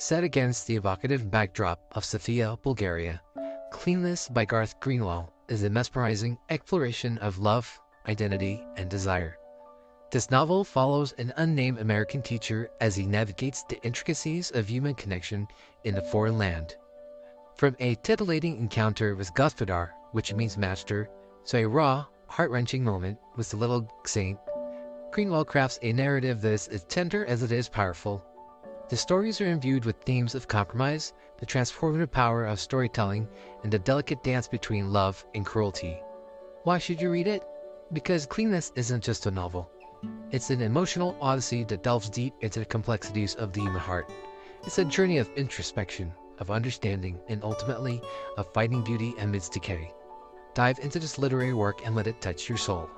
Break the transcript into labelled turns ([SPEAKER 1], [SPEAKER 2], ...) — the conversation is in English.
[SPEAKER 1] Set against the evocative backdrop of Sofia, Bulgaria, Cleanness by Garth Greenwell is a mesmerizing exploration of love, identity, and desire. This novel follows an unnamed American teacher as he navigates the intricacies of human connection in a foreign land. From a titillating encounter with Gospodar, which means master, to a raw, heart wrenching moment with the little saint, Greenwell crafts a narrative that is as tender as it is powerful. The stories are imbued with themes of compromise, the transformative power of storytelling, and the delicate dance between love and cruelty. Why should you read it? Because Cleanness isn't just a novel. It's an emotional odyssey that delves deep into the complexities of the human heart. It's a journey of introspection, of understanding, and ultimately of finding beauty amidst decay. Dive into this literary work and let it touch your soul.